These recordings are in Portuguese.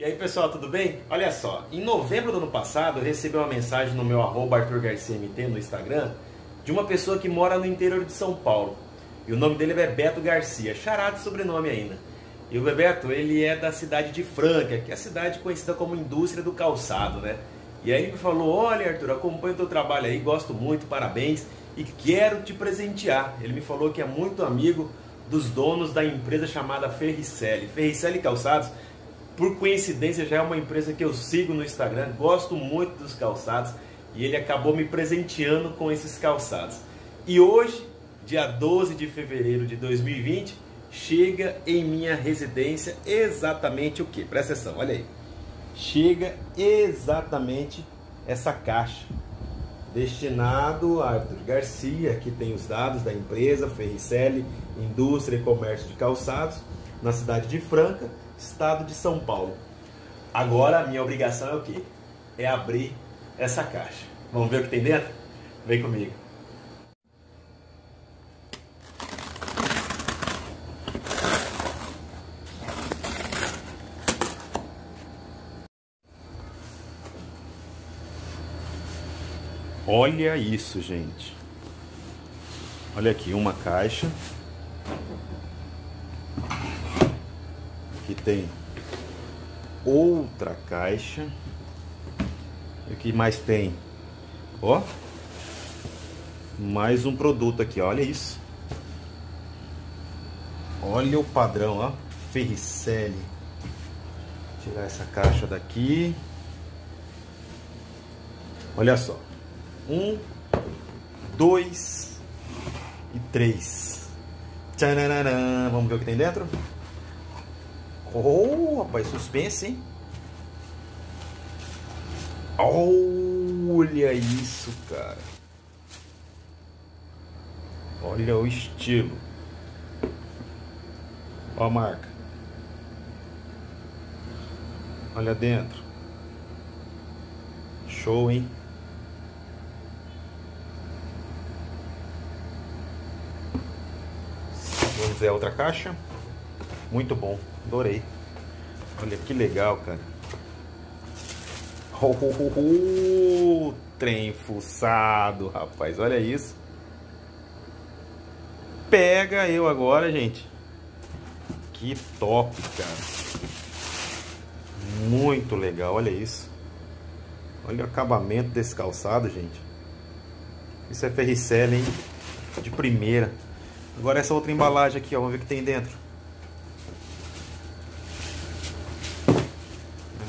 E aí pessoal, tudo bem? Olha só, em novembro do ano passado eu recebi uma mensagem no meu arroba Arthur Garcia MT no Instagram de uma pessoa que mora no interior de São Paulo. E o nome dele é Bebeto Garcia, charado sobrenome ainda. E o Bebeto, ele é da cidade de Franca, que é a cidade conhecida como indústria do calçado, né? E aí ele me falou, olha Arthur, acompanho o teu trabalho aí, gosto muito, parabéns e quero te presentear. Ele me falou que é muito amigo dos donos da empresa chamada Ferricelli. Ferricelli Calçados, por coincidência, já é uma empresa que eu sigo no Instagram, gosto muito dos calçados e ele acabou me presenteando com esses calçados. E hoje, dia 12 de fevereiro de 2020, chega em minha residência exatamente o que? Presta atenção, olha aí. Chega exatamente essa caixa destinado a Arthur Garcia, que tem os dados da empresa Ferricelli Indústria e Comércio de Calçados, na cidade de Franca, estado de São Paulo. Agora a minha obrigação é o quê? É abrir essa caixa. Vamos ver o que tem dentro? Vem comigo. Olha isso, gente. Olha aqui, uma caixa. Aqui tem outra caixa. E que mais tem? Ó. Mais um produto aqui, olha isso. Olha o padrão, ó. Ferricelli. Tirar essa caixa daqui. Olha só. Um, dois e três. Tchananã. Vamos ver o que tem dentro? Oh, rapaz, suspense, hein? Olha isso, cara. Olha o estilo. Olha a marca. Olha dentro. Show, hein? Vamos ver a outra caixa. Muito bom, adorei. Olha que legal, cara. Oh, oh, oh, trem fuçado, rapaz. Olha isso. Pega eu agora, gente. Que top, cara. Muito legal, olha isso. Olha o acabamento desse calçado, gente. Isso é ferricela, hein? De primeira. Agora essa outra embalagem aqui, ó, vamos ver o que tem dentro.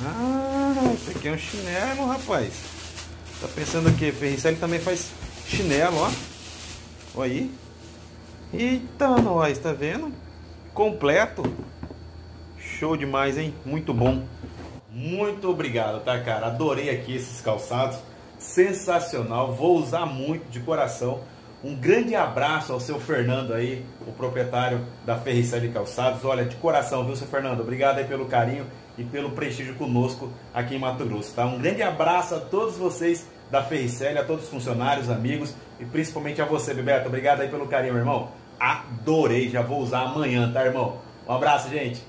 Ah, isso aqui é um chinelo, rapaz. Tá pensando o que? Ferricelli também faz chinelo, ó. Olha aí. Eita, nós, tá vendo? Completo. Show demais, hein? Muito bom. Muito obrigado, tá, cara? Adorei aqui esses calçados. Sensacional. Vou usar muito de coração. Um grande abraço ao seu Fernando aí, o proprietário da Ferricelli Calçados. Olha, de coração, viu, seu Fernando? Obrigado aí pelo carinho e pelo prestígio conosco aqui em Mato Grosso, tá? Um grande abraço a todos vocês da Ferricelli, a todos os funcionários, amigos e principalmente a você, Bebeto. Obrigado aí pelo carinho, irmão. Adorei, já vou usar amanhã, tá, irmão? Um abraço, gente.